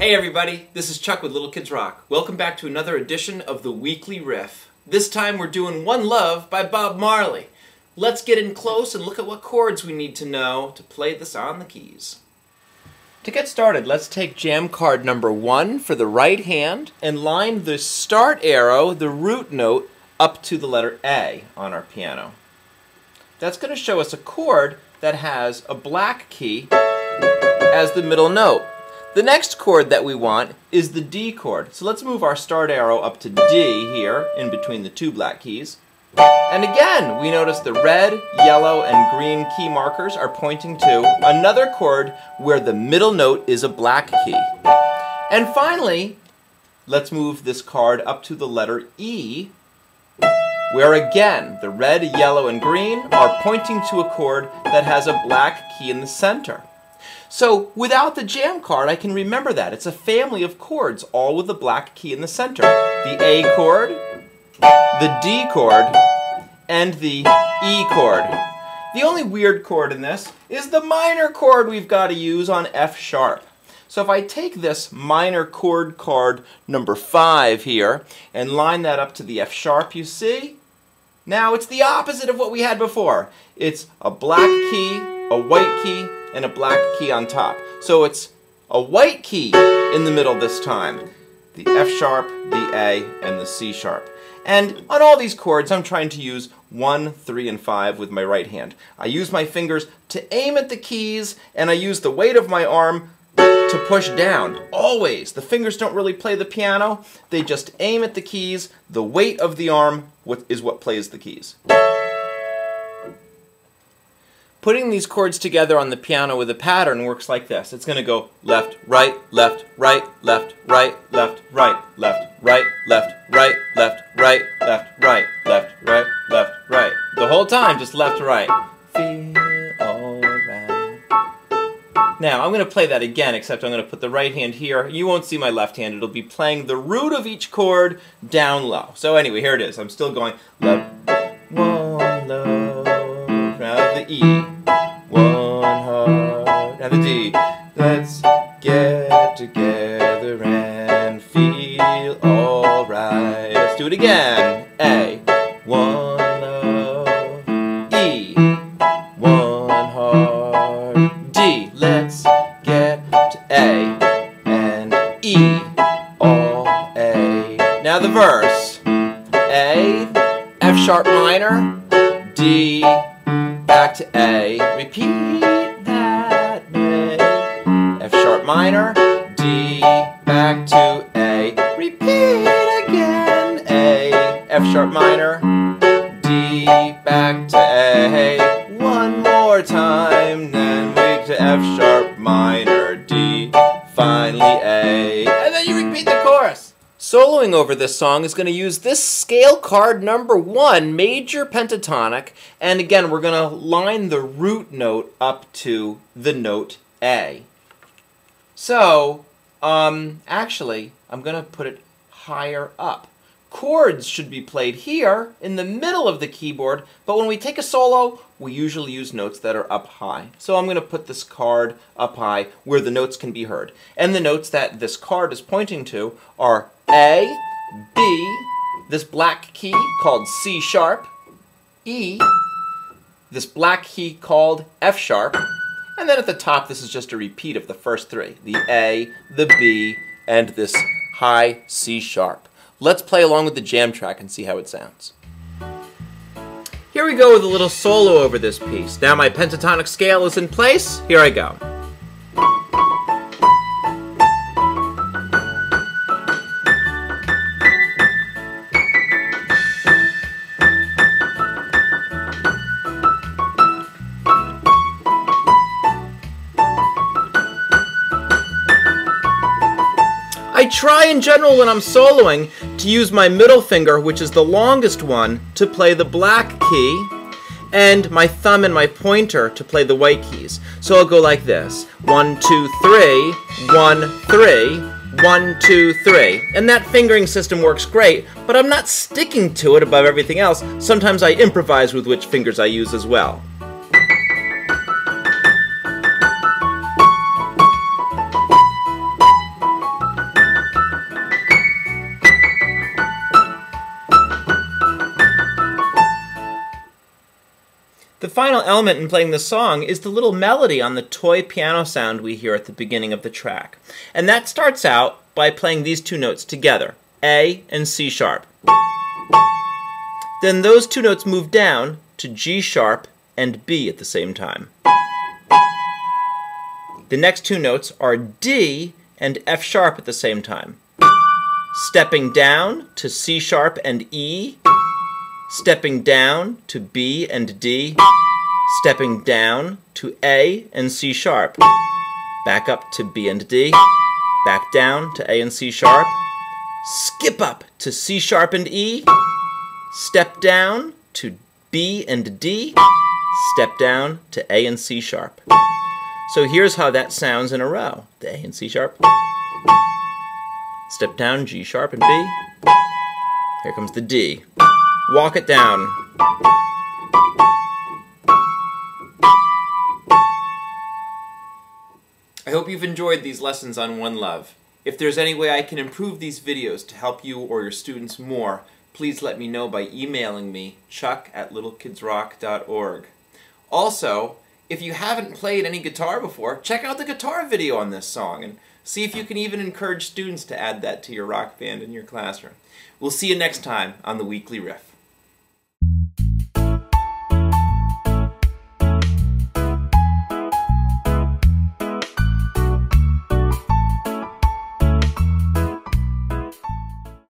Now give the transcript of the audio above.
Hey everybody, this is Chuck with Little Kids Rock. Welcome back to another edition of the Weekly Riff. This time we're doing One Love by Bob Marley. Let's get in close and look at what chords we need to know to play this on the keys. To get started, let's take jam card number one for the right hand and line the start arrow, the root note, up to the letter A on our piano. That's going to show us a chord that has a black key as the middle note. The next chord that we want is the D chord. So let's move our start arrow up to D here, in between the two black keys. And again, we notice the red, yellow, and green key markers are pointing to another chord where the middle note is a black key. And finally, let's move this card up to the letter E, where again, the red, yellow, and green are pointing to a chord that has a black key in the center. So without the jam card, I can remember that. It's a family of chords, all with the black key in the center. The A chord, the D chord, and the E chord. The only weird chord in this is the minor chord we've got to use on F sharp. So if I take this minor chord card number 5 here and line that up to the F sharp, you see? Now it's the opposite of what we had before. It's a black key, a white key, and a black key on top. So it's a white key in the middle this time. The F sharp, the A, and the C sharp. And on all these chords, I'm trying to use 1, 3, and 5 with my right hand. I use my fingers to aim at the keys, and I use the weight of my arm to push down. Always. The fingers don't really play the piano. They just aim at the keys. The weight of the arm is what plays the keys. Putting these chords together on the piano with a pattern works like this. It's going to go left, right, left, right, left, right, left, right, left, right, left, right, left, right, left, right, left, right, left, right. The whole time, just left, right. Feel alright. Now, I'm going to play that again, except I'm going to put the right hand here. You won't see my left hand. It'll be playing the root of each chord down low. So anyway, here it is. I'm still going left, one, now the E. Let's get together and feel alright. Let's do it again. A, one love. E, one heart. D, let's get to A and E, all A. Now the verse. A, F sharp minor, D, back to A. Repeat minor, D, back to A, repeat again, A, F sharp minor, D, back to A, one more time, then we to F sharp minor, D, finally A, and then you repeat the chorus. Soloing over this song is going to use this scale card number one, major pentatonic, and again we're going to line the root note up to the note A. So, um, actually, I'm going to put it higher up. Chords should be played here in the middle of the keyboard, but when we take a solo, we usually use notes that are up high. So I'm going to put this card up high where the notes can be heard. And the notes that this card is pointing to are A, B, this black key called C sharp, E, this black key called F sharp, and then at the top, this is just a repeat of the first three. The A, the B, and this high C sharp. Let's play along with the jam track and see how it sounds. Here we go with a little solo over this piece. Now my pentatonic scale is in place. Here I go. Try in general when I'm soloing to use my middle finger, which is the longest one, to play the black key, and my thumb and my pointer to play the white keys. So I'll go like this. One, two, three, one, three, one, two, three. And that fingering system works great, but I'm not sticking to it above everything else. Sometimes I improvise with which fingers I use as well. The final element in playing the song is the little melody on the toy piano sound we hear at the beginning of the track. And that starts out by playing these two notes together, A and C sharp. Then those two notes move down to G sharp and B at the same time. The next two notes are D and F sharp at the same time. Stepping down to C sharp and E, stepping down to B and D, stepping down to A and C sharp, back up to B and D, back down to A and C sharp, skip up to C sharp and E, step down to B and D, step down to A and C sharp. So here's how that sounds in a row. The A and C sharp. Step down, G sharp and B. Here comes the D. Walk it down. I hope you've enjoyed these lessons on One Love. If there's any way I can improve these videos to help you or your students more, please let me know by emailing me, chuck at littlekidsrock.org. Also, if you haven't played any guitar before, check out the guitar video on this song and see if you can even encourage students to add that to your rock band in your classroom. We'll see you next time on the Weekly Riff.